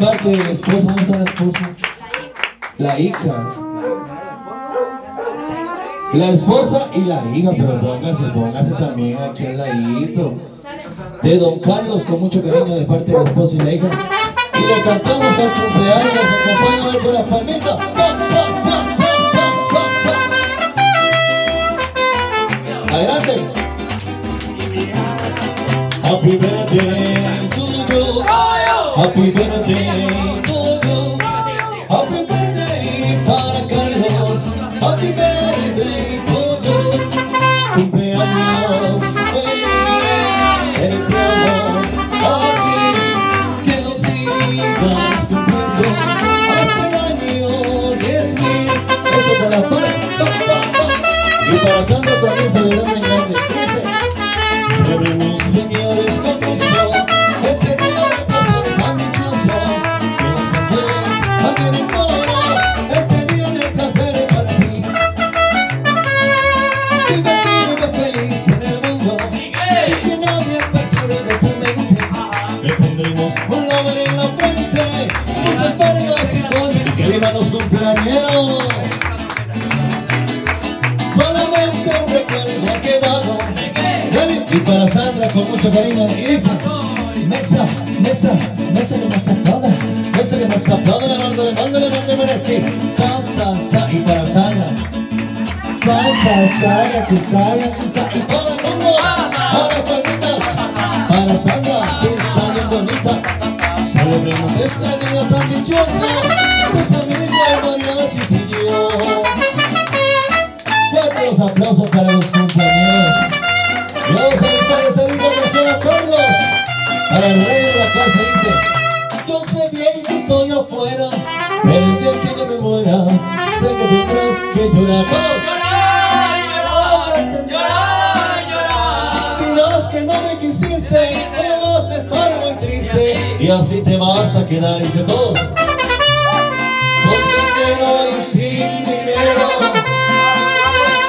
Parte de la esposa. ¿Dónde está la esposa? La hija. La esposa y la hija, pero póngase, póngase también aquí al ladito. De don Carlos, con mucho cariño de parte de la esposa y la hija. Y le cantamos al cumpleaños, acompáñame con las palmitas. Pa, pa, pa, pa, pa, pa, pa. Adelante. Happy birthday to you. Happy birthday para Sandra también celebramos en grande. Dice. Celebremos, señores, con gusto Este día de placer tan dichoso Que los ángeles canten en coro Este día de placer para ti. Divertirme feliz en el mundo. Sin que nadie perturbe tu mente Le pondremos un lover en la frente. Muchas vergas y con Y que vivan los cumpleaños para con mucho cariño dice Mesa, mesa, mesa de mazapada Mesa de mazapada, le mando, le mando, le mando mariachi Sa, sa, y para Sandra Sa, sa, sa, ya tú sa, ya Y todo el mundo, ahora palmitas Para Sandra, que está bien bonita. Celebremos este día tan dichoso Tus amigos, mariachis y yo. Fuerte los aplausos para los vas a quedar, dice todos. Con dinero y sin dinero,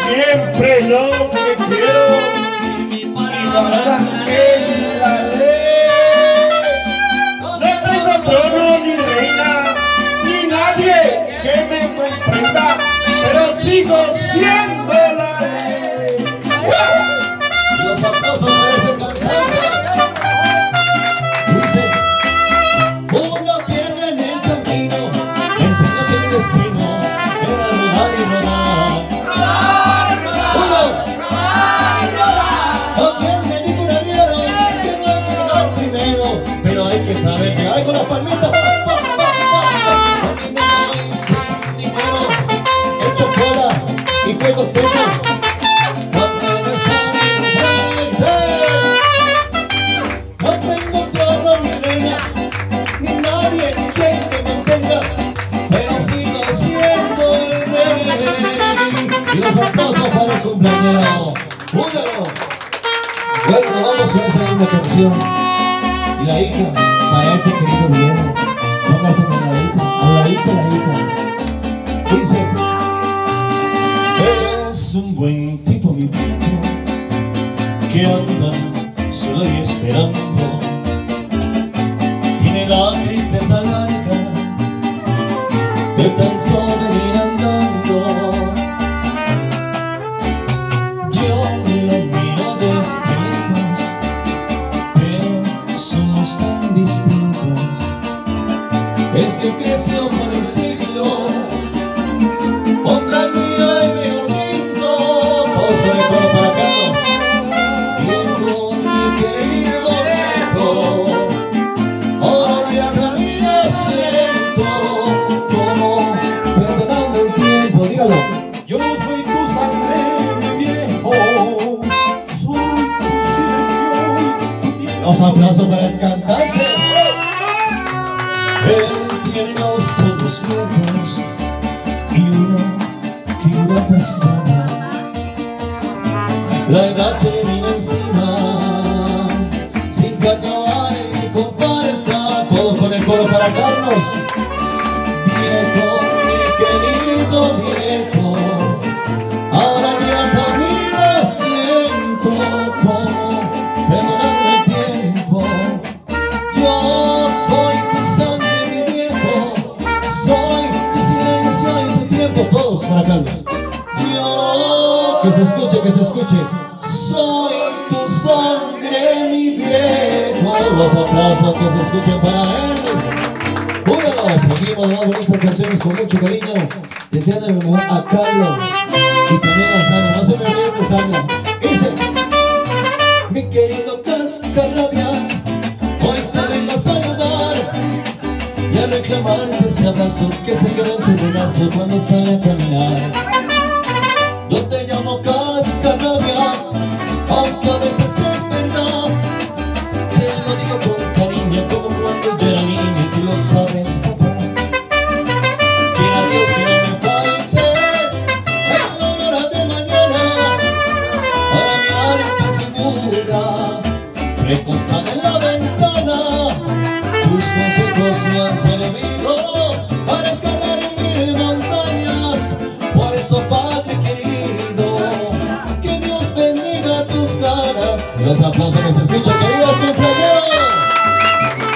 Siempre lo que quiero y la verdad Y la hija, para querido viejo, póngase al ladito, al ladito la hija. Dice, es un buen tipo mi viejo, que anda solo y esperando. La edad se le viene encima, sin carnaval ni comparsa. Todos con el coro para Carlos. Que se escuche, que se escuche. Soy tu sangre, mi viejo. Los aplausos que se escuchen para él. Bueno, seguimos más bonitas canciones con mucho cariño. Deseando lo mejor a Carlos y también a Sandra. No se me olviden de Sandra. Dice, mi querido Cascarrabias, hoy te vengo a saludar y a reclamarte ese abrazo que se quedó en tu brazo cuando sale a caminar. Eso, Padre querido, que Dios bendiga tus caras. Los aplausos que escuchan, que viva el cumpleaños.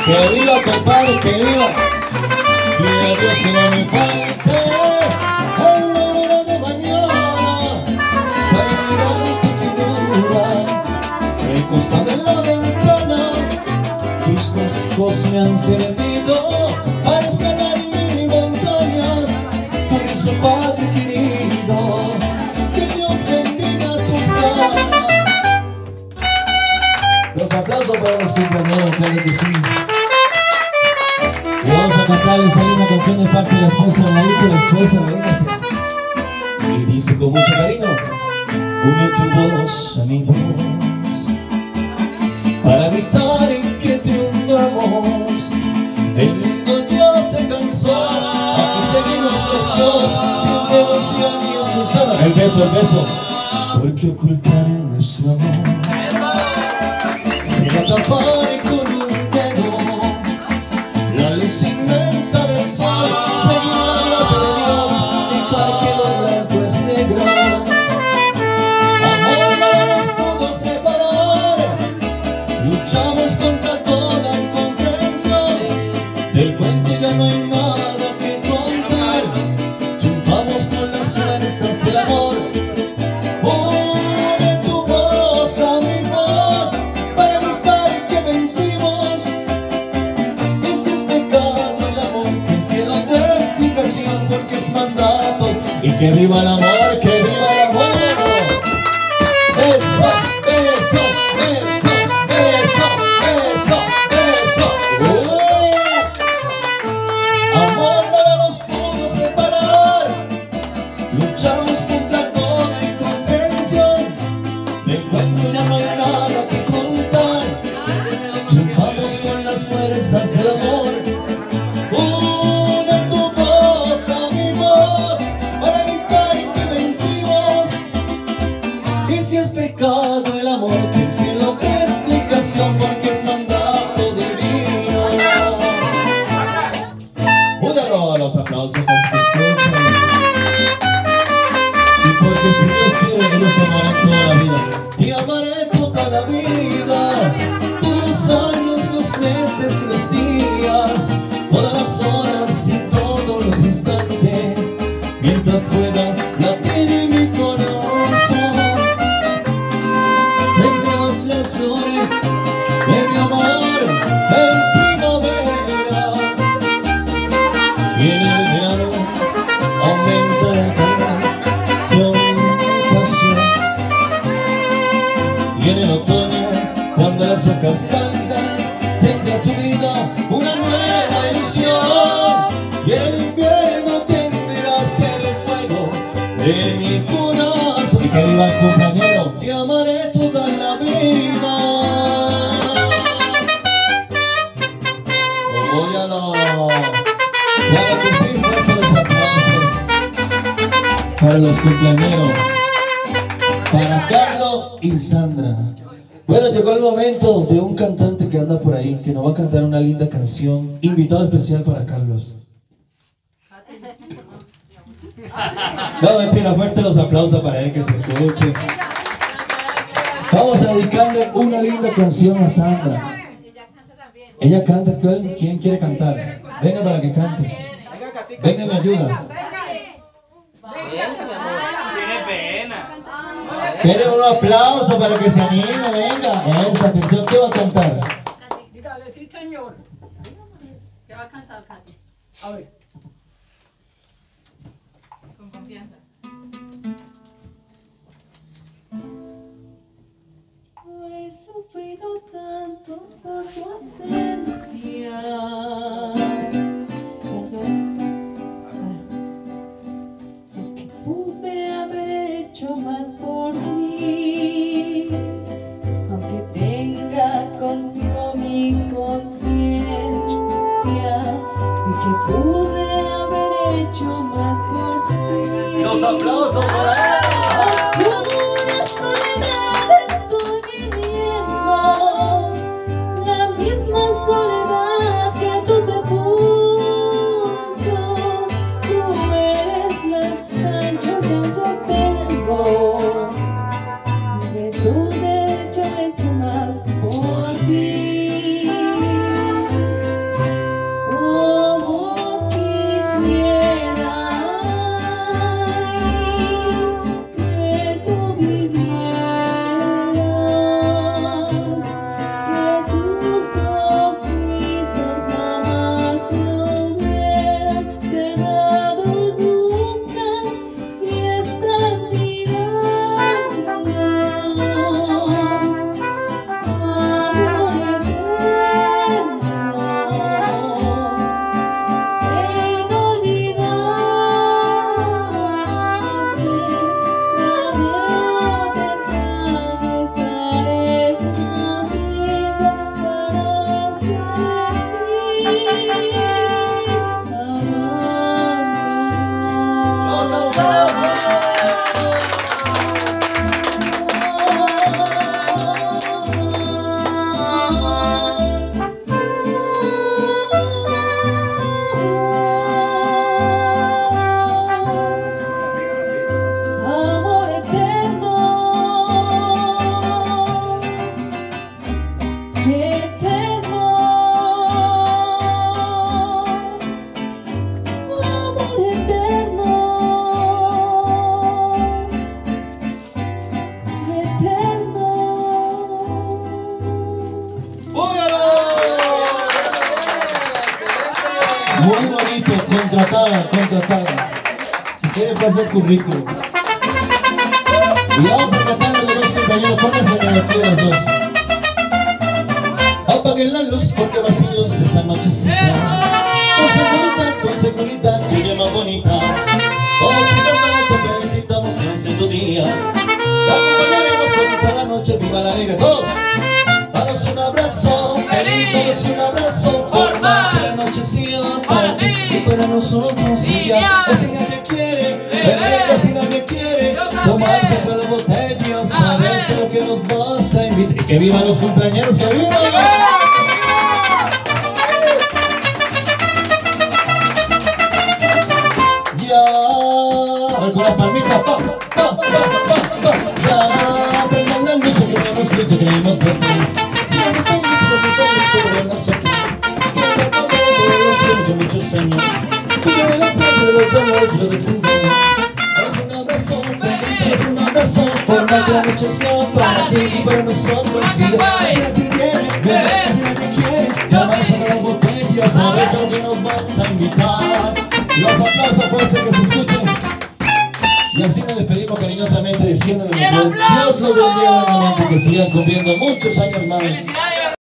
Que viva, compadre, que viva. Que a Dios que no me faltes en la hora de mañana para mirar tu figura recostada en la ventana. Tus consejos me han servido El beso, el beso. Ocultar nuestro amor será tapar que viva el compañero, te amaré toda la vida. Óyalo. Claro que sí, fuerte los aplausos para los cumpleaños, para Carlos y Sandra. Bueno, llegó el momento de un cantante que anda por ahí, que nos va a cantar una linda canción, invitado especial para Carlos. No, mentira, fuerte los aplausos para él que se escuche. Vamos a dedicarle una linda canción a Sandra. Ella canta. ¿quién quiere cantar? Venga para que cante. Venga, me ayuda. Tiene pena. Quieren un aplauso para que se anime, venga. Esa atención, ¿qué va a cantar? Dígale, sí, señor. ¿Qué va a cantar, Katy? A ver. Ausencia. Muy bonito, contratada, contratada. Si quieren pasar currículum. Y vamos a cantarle los dos compañeros, pónganse aquí los dos. Apaguen la luz porque vacíos esta nochecita. Con seguridad, con seguridad, sigue más bonita. Hoy te felicitamos este tu día. Acompañaremos toda la noche, viva la alegre. Todos. Danos un abrazo, feliz, danos un abrazo, formal. Nosotros. Y ya, nadie quiere, beber, si nadie quiere, tomarse con la botella, saber que lo que nos vas a invitar. Que vivan los cumpleaños, que vivan. Ya, a ver, con la palmita, pa, pa, pa, pa, pa, ya, prendan la luz. Siempre feliz, feliz, nosotros. Que muchos años. Los lo desengaños. Es un abrazo, es un abrazo, forma de la noche sea para ti y para nosotros. Si nadie quiere, bebé, si nadie quiere, vas a la botella, sabes a dónde nos vas a invitar. Los aplausos fuertes que se escuchen. Y así nos despedimos cariñosamente diciéndole ¡Y el Dios lo bendiga nuevamente, que sigan cumpliendo muchos años más.